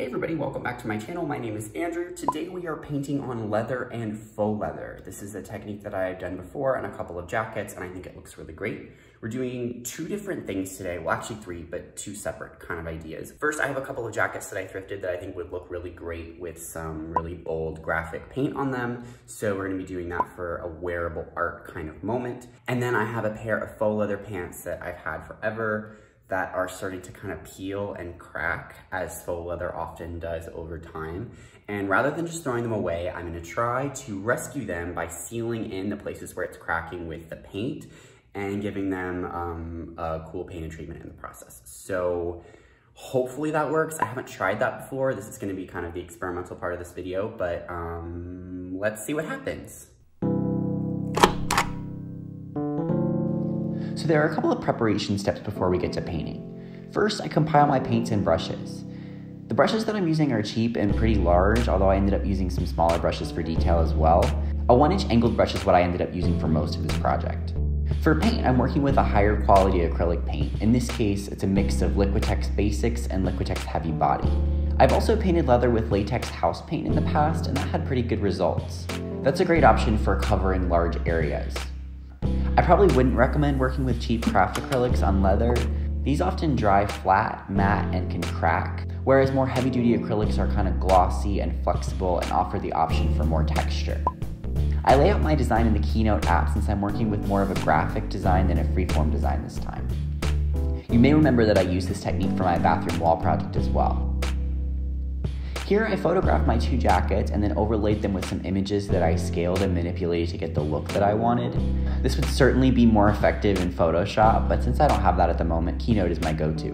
Hey everybody, welcome back to my channel. My name is Andrew. Today we are painting on leather and faux leather. This is a technique that I've done before on a couple of jackets and I think it looks really great. We're doing two different things today, well actually three, but two separate kind of ideas. First, I have a couple of jackets that I thrifted that I think would look really great with some really bold graphic paint on them. So we're gonna be doing that for a wearable art kind of moment. And then I have a pair of faux leather pants that I've had forever that are starting to kind of peel and crack as faux leather often does over time. And rather than just throwing them away, I'm gonna try to rescue them by sealing in the places where it's cracking with the paint and giving them um, a cool paint and treatment in the process. So hopefully that works. I haven't tried that before. This is gonna be kind of the experimental part of this video, but um, let's see what happens. There are a couple of preparation steps before we get to painting. First, I compile my paints and brushes. The brushes that I'm using are cheap and pretty large, although I ended up using some smaller brushes for detail as well. A 1 inch angled brush is what I ended up using for most of this project. For paint, I'm working with a higher quality acrylic paint. In this case, it's a mix of Liquitex Basics and Liquitex Heavy Body. I've also painted leather with latex house paint in the past, and that had pretty good results. That's a great option for covering large areas. I probably wouldn't recommend working with cheap craft acrylics on leather. These often dry flat, matte, and can crack, whereas more heavy duty acrylics are kind of glossy and flexible and offer the option for more texture. I lay out my design in the Keynote app since I'm working with more of a graphic design than a freeform design this time. You may remember that I used this technique for my bathroom wall project as well. Here I photographed my two jackets and then overlaid them with some images that I scaled and manipulated to get the look that I wanted. This would certainly be more effective in Photoshop, but since I don't have that at the moment, Keynote is my go-to.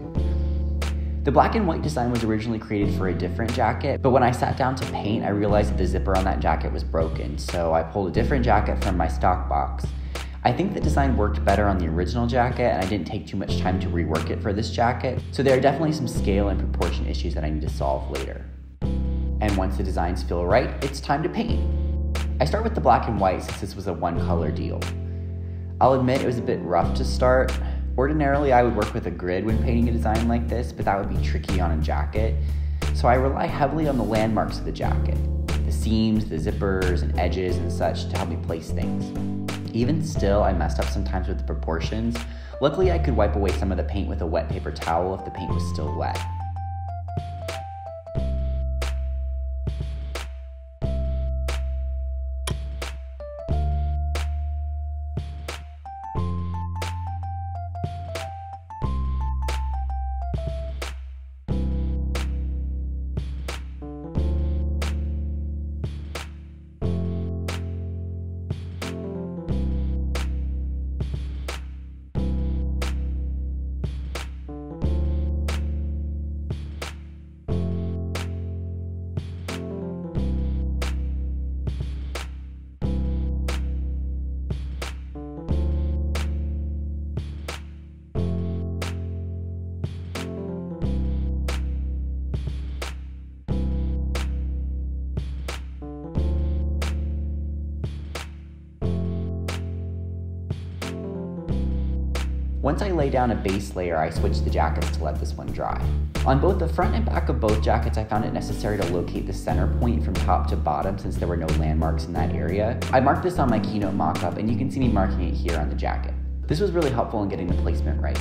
The black and white design was originally created for a different jacket, but when I sat down to paint, I realized that the zipper on that jacket was broken, so I pulled a different jacket from my stock box. I think the design worked better on the original jacket, and I didn't take too much time to rework it for this jacket, so there are definitely some scale and proportion issues that I need to solve later. And once the designs feel right, it's time to paint. I start with the black and white since this was a one color deal. I'll admit it was a bit rough to start. Ordinarily, I would work with a grid when painting a design like this, but that would be tricky on a jacket. So I rely heavily on the landmarks of the jacket the seams, the zippers, and edges and such to help me place things. Even still, I messed up sometimes with the proportions. Luckily, I could wipe away some of the paint with a wet paper towel if the paint was still wet. Once I lay down a base layer, I switch the jackets to let this one dry. On both the front and back of both jackets, I found it necessary to locate the center point from top to bottom since there were no landmarks in that area. I marked this on my Keynote mockup and you can see me marking it here on the jacket. This was really helpful in getting the placement right.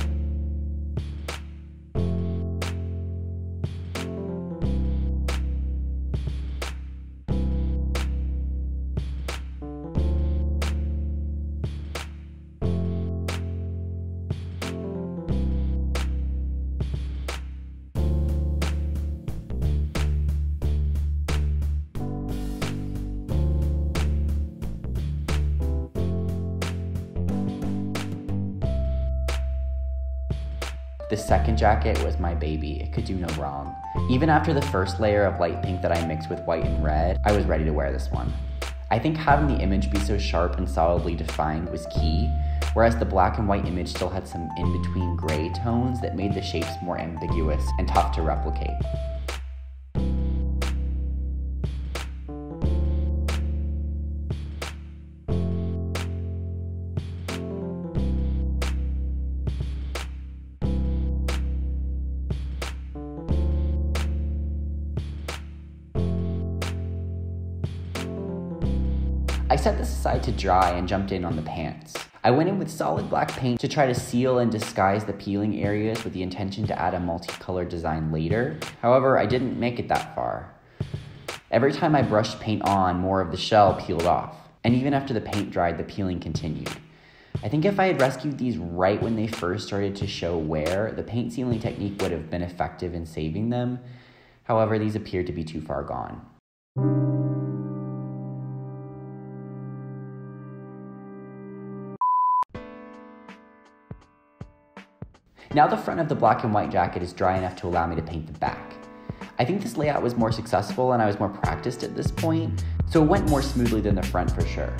The second jacket was my baby, it could do no wrong. Even after the first layer of light pink that I mixed with white and red, I was ready to wear this one. I think having the image be so sharp and solidly defined was key, whereas the black and white image still had some in-between gray tones that made the shapes more ambiguous and tough to replicate. I set this aside to dry and jumped in on the pants. I went in with solid black paint to try to seal and disguise the peeling areas with the intention to add a multicolored design later. However, I didn't make it that far. Every time I brushed paint on, more of the shell peeled off. And even after the paint dried, the peeling continued. I think if I had rescued these right when they first started to show wear, the paint sealing technique would have been effective in saving them. However, these appeared to be too far gone. Now the front of the black and white jacket is dry enough to allow me to paint the back. I think this layout was more successful and I was more practiced at this point, so it went more smoothly than the front for sure.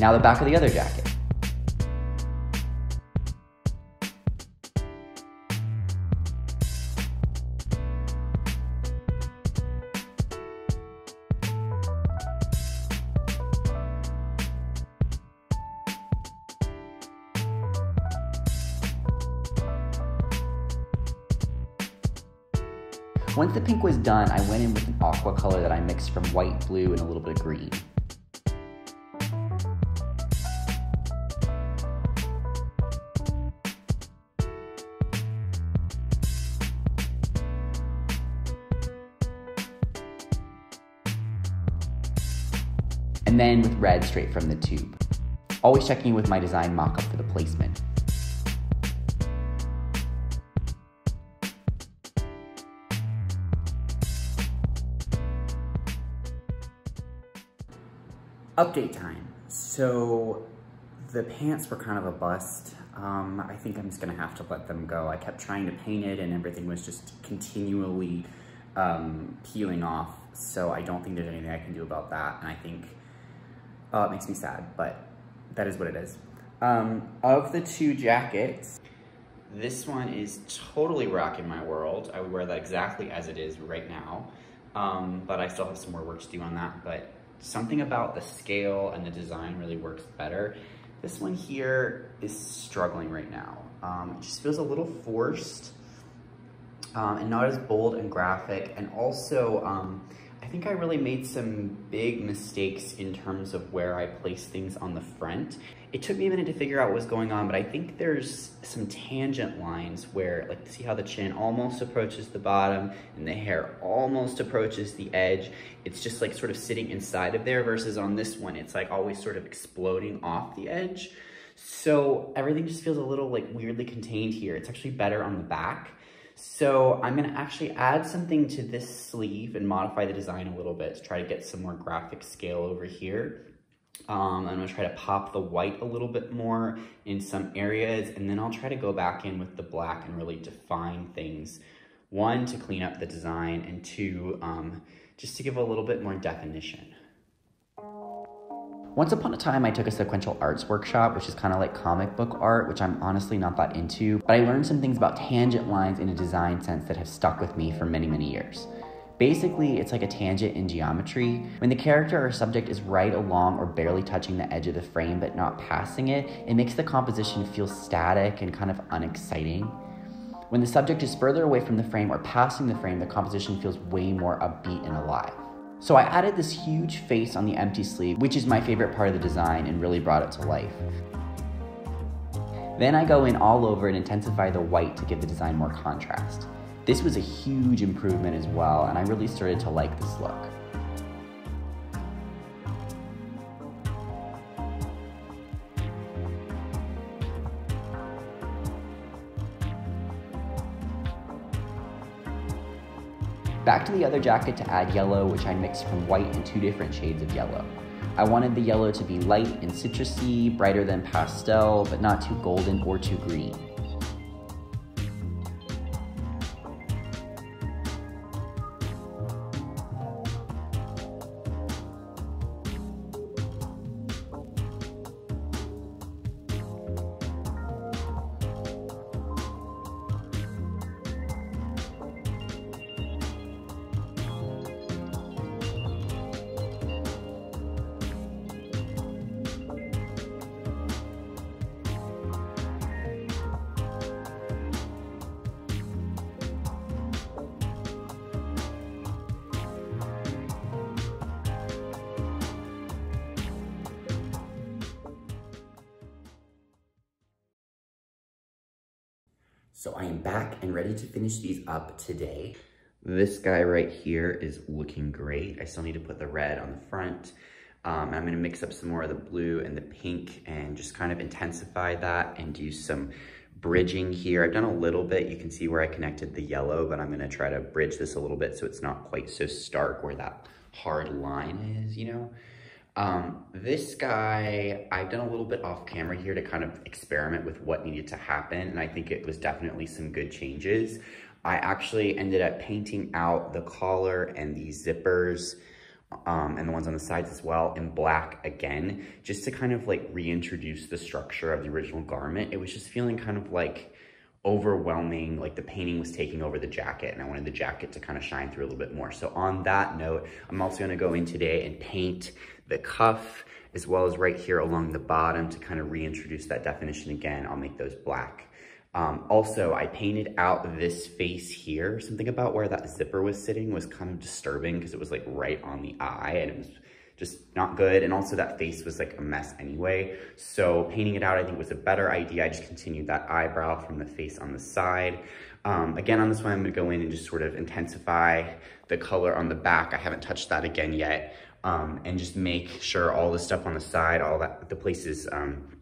Now the back of the other jacket. Once the pink was done, I went in with an aqua color that I mixed from white, blue, and a little bit of green. Then with red straight from the tube. Always checking with my design mockup for the placement. Update time. So the pants were kind of a bust. Um, I think I'm just gonna have to let them go. I kept trying to paint it and everything was just continually um, peeling off. So I don't think there's anything I can do about that. And I think uh, it makes me sad, but that is what it is. Um, of the two jackets, this one is totally rocking my world. I would wear that exactly as it is right now. Um, but I still have some more work to do on that. But something about the scale and the design really works better. This one here is struggling right now. Um, it just feels a little forced um, and not as bold and graphic. And also, um, think I really made some big mistakes in terms of where I place things on the front. It took me a minute to figure out what was going on, but I think there's some tangent lines where, like, see how the chin almost approaches the bottom and the hair almost approaches the edge. It's just like sort of sitting inside of there versus on this one, it's like always sort of exploding off the edge. So everything just feels a little like weirdly contained here. It's actually better on the back. So I'm gonna actually add something to this sleeve and modify the design a little bit to try to get some more graphic scale over here. Um, I'm gonna try to pop the white a little bit more in some areas, and then I'll try to go back in with the black and really define things. One, to clean up the design, and two, um, just to give a little bit more definition. Once upon a time, I took a sequential arts workshop, which is kind of like comic book art, which I'm honestly not that into, but I learned some things about tangent lines in a design sense that have stuck with me for many, many years. Basically, it's like a tangent in geometry. When the character or subject is right along or barely touching the edge of the frame but not passing it, it makes the composition feel static and kind of unexciting. When the subject is further away from the frame or passing the frame, the composition feels way more upbeat and alive. So I added this huge face on the empty sleeve, which is my favorite part of the design and really brought it to life. Then I go in all over and intensify the white to give the design more contrast. This was a huge improvement as well, and I really started to like this look. Back to the other jacket to add yellow, which I mixed from white and two different shades of yellow. I wanted the yellow to be light and citrusy, brighter than pastel, but not too golden or too green. So I am back and ready to finish these up today. This guy right here is looking great. I still need to put the red on the front. Um, I'm gonna mix up some more of the blue and the pink and just kind of intensify that and do some bridging here. I've done a little bit. You can see where I connected the yellow, but I'm gonna try to bridge this a little bit so it's not quite so stark where that hard line is, you know? Um, this guy, I've done a little bit off camera here to kind of experiment with what needed to happen, and I think it was definitely some good changes. I actually ended up painting out the collar and the zippers um, and the ones on the sides as well in black again, just to kind of like reintroduce the structure of the original garment. It was just feeling kind of like overwhelming, like the painting was taking over the jacket and I wanted the jacket to kind of shine through a little bit more. So on that note, I'm also gonna go in today and paint the cuff as well as right here along the bottom to kind of reintroduce that definition again. I'll make those black. Um, also, I painted out this face here. Something about where that zipper was sitting was kind of disturbing because it was like right on the eye and it was just not good. And also that face was like a mess anyway. So painting it out, I think was a better idea. I just continued that eyebrow from the face on the side. Um, again, on this one, I'm gonna go in and just sort of intensify the color on the back. I haven't touched that again yet. Um, and just make sure all the stuff on the side, all that, the places um,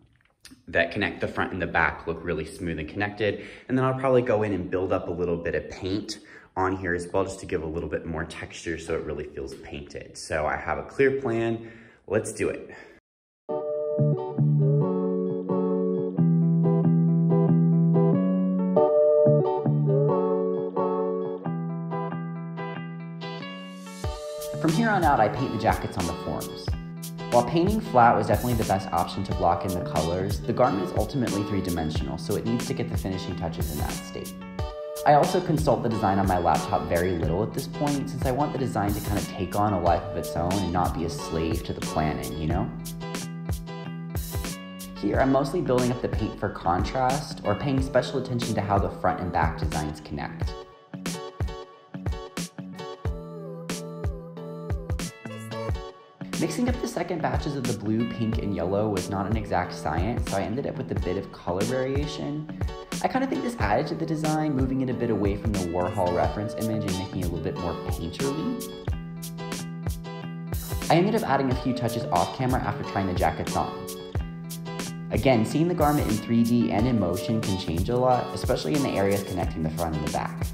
that connect the front and the back look really smooth and connected. And then I'll probably go in and build up a little bit of paint on here as well, just to give a little bit more texture so it really feels painted. So I have a clear plan. Let's do it. From here on out, I paint the jackets on the forms. While painting flat was definitely the best option to block in the colors, the garment is ultimately three-dimensional, so it needs to get the finishing touches in that state. I also consult the design on my laptop very little at this point since I want the design to kind of take on a life of its own and not be a slave to the planning, you know? Here, I'm mostly building up the paint for contrast or paying special attention to how the front and back designs connect. Mixing up the second batches of the blue, pink, and yellow was not an exact science, so I ended up with a bit of color variation, I kind of think this added to the design, moving it a bit away from the Warhol reference image and making it a little bit more painterly. I ended up adding a few touches off camera after trying the jackets on. Again, seeing the garment in 3D and in motion can change a lot, especially in the areas connecting the front and the back.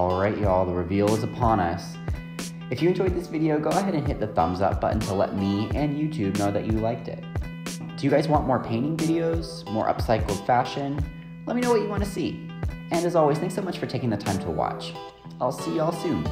Alright y'all, the reveal is upon us. If you enjoyed this video, go ahead and hit the thumbs up button to let me and YouTube know that you liked it. Do you guys want more painting videos, more upcycled fashion? Let me know what you want to see. And as always, thanks so much for taking the time to watch. I'll see y'all soon.